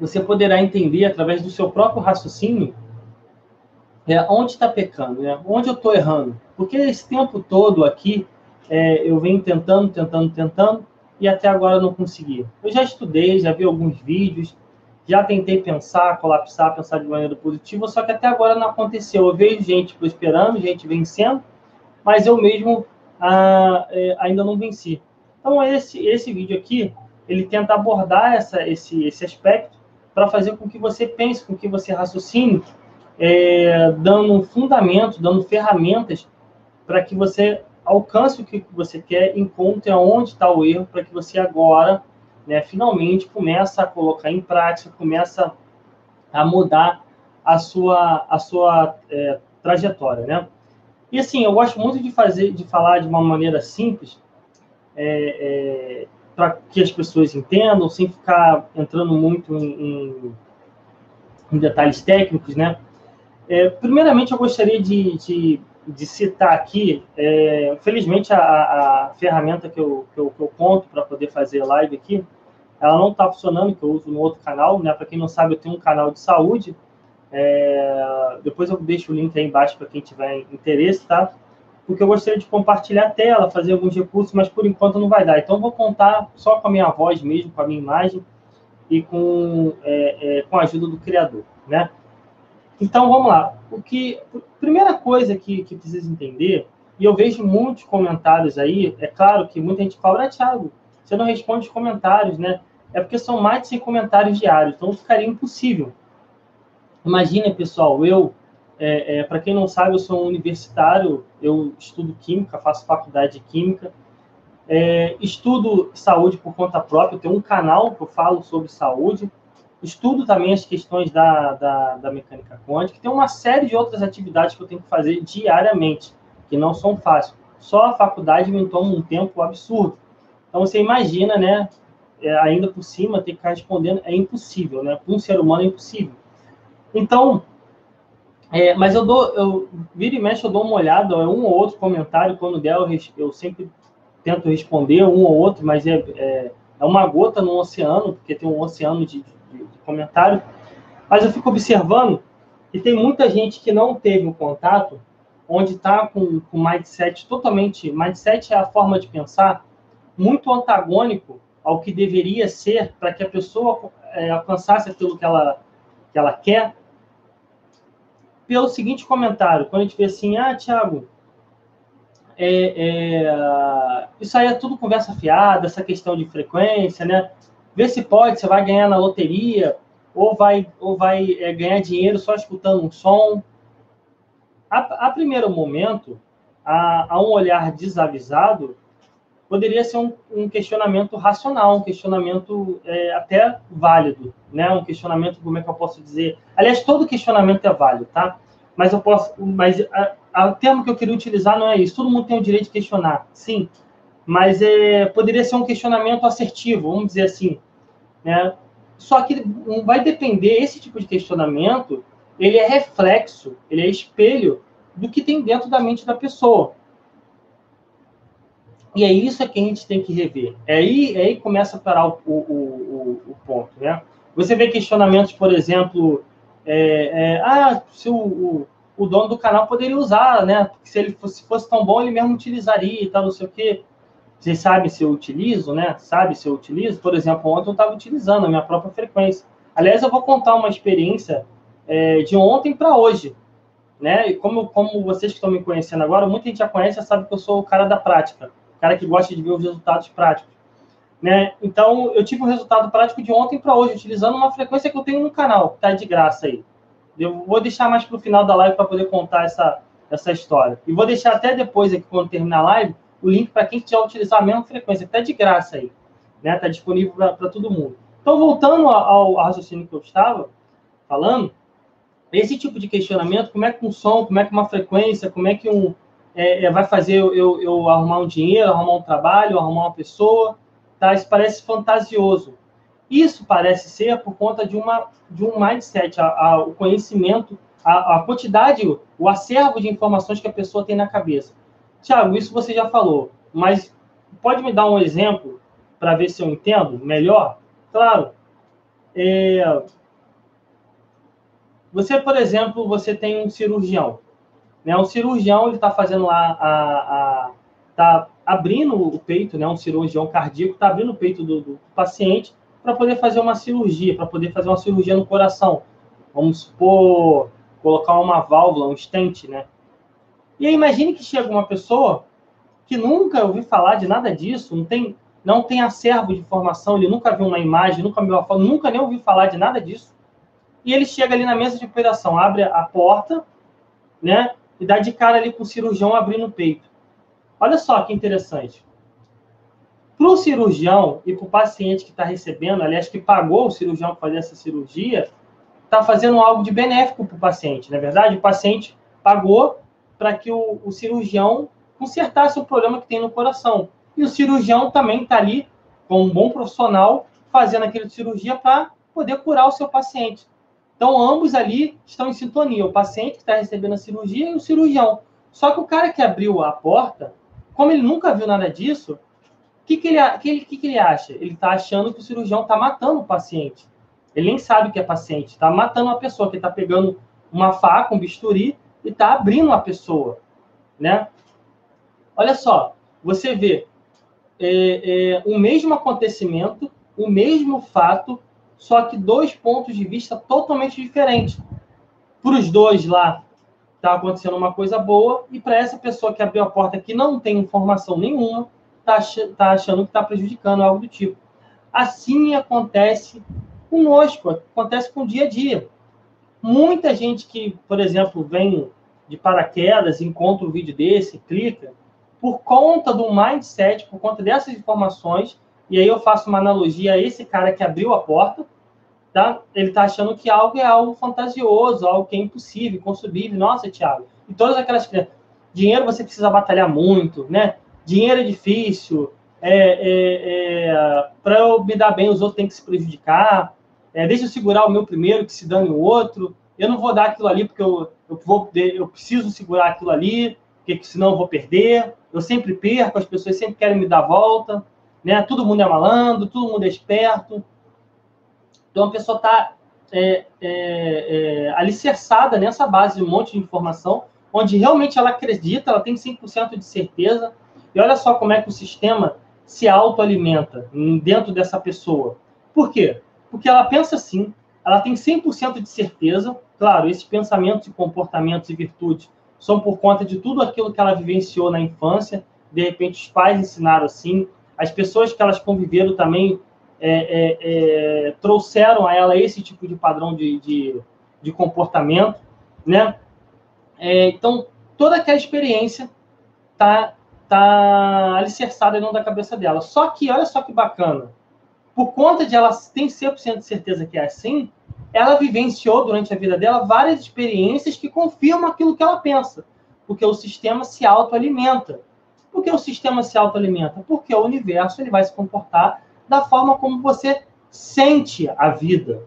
você poderá entender através do seu próprio raciocínio é, onde está pecando, né? onde eu estou errando. Porque esse tempo todo aqui é, eu venho tentando, tentando, tentando e até agora não consegui. Eu já estudei, já vi alguns vídeos, já tentei pensar, colapsar, pensar de maneira positiva, só que até agora não aconteceu. Eu vejo gente prosperando, gente vencendo, mas eu mesmo ah, é, ainda não venci. Então esse esse vídeo aqui ele tenta abordar essa, esse esse aspecto para fazer com que você pense, com que você raciocine é, dando fundamento, dando ferramentas para que você alcance o que você quer, encontre aonde está o erro, para que você agora, né, finalmente, comece a colocar em prática, comece a mudar a sua, a sua é, trajetória, né? E assim, eu gosto muito de fazer, de falar de uma maneira simples, é, é, para que as pessoas entendam, sem ficar entrando muito em, em, em detalhes técnicos, né? É, primeiramente, eu gostaria de, de, de citar aqui, é, felizmente, a, a, ferramenta que eu, que eu, que eu conto para poder fazer live aqui, ela não está funcionando, que eu uso no outro canal, né? Para quem não sabe, eu tenho um canal de saúde. É, depois eu deixo o link aí embaixo para quem tiver interesse, tá? Porque eu gostaria de compartilhar a tela, fazer alguns recursos, mas por enquanto não vai dar. Então, vou contar só com a minha voz mesmo, com a minha imagem e com, é, é, com a ajuda do criador, né? Então, vamos lá. O que, primeira coisa que, que precisa entender, e eu vejo muitos comentários aí, é claro que muita gente fala, ah, Thiago, você não responde os comentários, né? É porque são mais de 100 comentários diários, então ficaria impossível. Imagina, pessoal, eu, é, é, para quem não sabe, eu sou um universitário, eu estudo Química, faço faculdade de Química, é, estudo saúde por conta própria, tenho um canal que eu falo sobre saúde, estudo também as questões da, da, da mecânica quântica, tem uma série de outras atividades que eu tenho que fazer diariamente, que não são fáceis. Só a faculdade me toma um tempo absurdo. Então você imagina, né? É, ainda por cima, ter que ficar respondendo é impossível, né? Para um ser humano é impossível. Então, é, mas eu dou, eu vira e mexe, eu dou uma olhada, é um ou outro comentário, quando der, eu, eu sempre tento responder um ou outro, mas é, é, é uma gota no oceano, porque tem um oceano de, de, de comentário. Mas eu fico observando que tem muita gente que não teve o um contato, onde está com, com mindset totalmente. Mindset é a forma de pensar muito antagônico ao que deveria ser para que a pessoa é, alcançasse aquilo que ela, que ela quer. Pelo seguinte comentário, quando a gente vê assim, ah, Tiago, é, é, isso aí é tudo conversa fiada, essa questão de frequência, né? Vê se pode, você vai ganhar na loteria, ou vai, ou vai é, ganhar dinheiro só escutando um som. A, a primeiro momento, a, a, um olhar desavisado, poderia ser um, um questionamento racional, um questionamento é, até válido, né? Um questionamento, como é que eu posso dizer? Aliás, todo questionamento é válido, tá? Mas eu posso, mas o termo que eu queria utilizar não é isso. Todo mundo tem o direito de questionar, sim, mas é, poderia ser um questionamento assertivo, vamos dizer assim. Né? Só que vai depender, esse tipo de questionamento, ele é reflexo, ele é espelho do que tem dentro da mente da pessoa. E é isso que a gente tem que rever. É aí, é aí que começa a parar o, o, o, o ponto. Né? Você vê questionamentos, por exemplo, é, é, ah, se o, o, dono do canal poderia usar, né? Se ele fosse, fosse tão bom, ele mesmo utilizaria e tal, não sei o quê. Vocês sabem se eu utilizo, né? Sabe se eu utilizo? Por exemplo, ontem eu estava utilizando a minha própria frequência. Aliás, eu vou contar uma experiência é, de ontem para hoje. Né? E como, como vocês que estão me conhecendo agora, muita gente já conhece, já sabe que eu sou o cara da prática, cara que gosta de ver os resultados práticos. Né? Então, eu tive um resultado prático de ontem para hoje, utilizando uma frequência que eu tenho no canal, que está de graça aí. Eu vou deixar mais para o final da live para poder contar essa, essa história. E vou deixar até depois, aqui, quando terminar a live, o link para quem quiser utilizar a mesma frequência, está de graça aí, né? Está disponível para todo mundo. Então, voltando ao, ao raciocínio que eu estava falando, esse tipo de questionamento, como é que um som, como é que uma frequência, como é que um é, é, vai fazer eu, eu, arrumar um dinheiro, arrumar um trabalho, arrumar uma pessoa, tá? Isso parece fantasioso. Isso parece ser por conta de uma de um mindset, a, a, o conhecimento, a, a quantidade, o acervo de informações que a pessoa tem na cabeça. Tiago, isso você já falou, mas pode me dar um exemplo para ver se eu entendo melhor? Claro. é, você, por exemplo, você tem um cirurgião. Né? O cirurgião ele está fazendo lá a, a tá abrindo o peito, né? Um cirurgião cardíaco está abrindo o peito do, do paciente para poder fazer uma cirurgia, para poder fazer uma cirurgia no coração. Vamos supor, colocar uma válvula, um stent, né? E aí imagine que chega uma pessoa que nunca ouviu falar de nada disso, não tem, não tem acervo de informação, ele nunca viu uma imagem, nunca viu uma foto, nunca nem ouviu falar de nada disso. E ele chega ali na mesa de operação, abre a porta, né? E dá de cara ali com o cirurgião abrindo o peito. Olha só que interessante. Para o cirurgião e para o paciente que está recebendo, aliás, que pagou o cirurgião para fazer essa cirurgia, está fazendo algo de benéfico para o paciente, não é verdade? O paciente pagou para que o, o, cirurgião consertasse o problema que tem no coração. E o cirurgião também está ali, como um bom profissional, fazendo aquela cirurgia para poder curar o seu paciente. Então, ambos ali estão em sintonia, o paciente que está recebendo a cirurgia e o cirurgião. Só que o cara que abriu a porta, como ele nunca viu nada disso, o que, que, ele, que, que, que ele acha? Ele está achando que o cirurgião está matando o paciente. Ele nem sabe que é paciente, está matando uma pessoa, que está pegando uma faca, um bisturi e está abrindo uma pessoa, né? Olha só, você vê é, é, o mesmo acontecimento, o mesmo fato, só que dois pontos de vista totalmente diferentes. Para os dois lá, está acontecendo uma coisa boa, e para essa pessoa que abriu a porta que não tem informação nenhuma, está tá achando que está prejudicando algo do tipo. Assim acontece conosco, acontece com o dia a dia. Muita gente que, por exemplo, vem de paraquedas, encontra um vídeo desse, clica, por conta do mindset, por conta dessas informações, e aí eu faço uma analogia a esse cara que abriu a porta, tá? Ele está achando que algo é algo fantasioso, algo que é impossível, inconsumível. Nossa, Thiago. E todas aquelas dinheiro você precisa batalhar muito, né? Dinheiro é difícil. É, é, é para eu me dar bem, os outros têm que se prejudicar. É, deixa eu segurar o meu primeiro, que se dane o outro. Eu não vou dar aquilo ali porque eu, eu, vou, eu preciso segurar aquilo ali, porque senão eu vou perder. Eu sempre perco, as pessoas sempre querem me dar volta. Né? Todo mundo é malandro, todo mundo é esperto. Então a pessoa está é, é, é, alicerçada nessa base de um monte de informação, onde realmente ela acredita, ela tem 100% de certeza. E olha só como é que o sistema se autoalimenta dentro dessa pessoa. Por quê? Porque ela pensa assim, ela tem 100% de certeza. Claro, esses pensamentos e comportamentos e virtudes são por conta de tudo aquilo que ela vivenciou na infância. De repente, os pais ensinaram assim, as pessoas que elas conviveram também é, é, é, trouxeram a ela esse tipo de padrão de, de, de comportamento, né? É, então, toda aquela experiência tá, tá alicerçada dentro da cabeça dela. Só que, olha só que bacana, por conta de ela ter 100% de certeza que é assim, ela vivenciou durante a vida dela várias experiências que confirmam aquilo que ela pensa, porque o sistema se autoalimenta. Por que o sistema se autoalimenta? Porque o universo ele vai se comportar da forma como você sente a vida.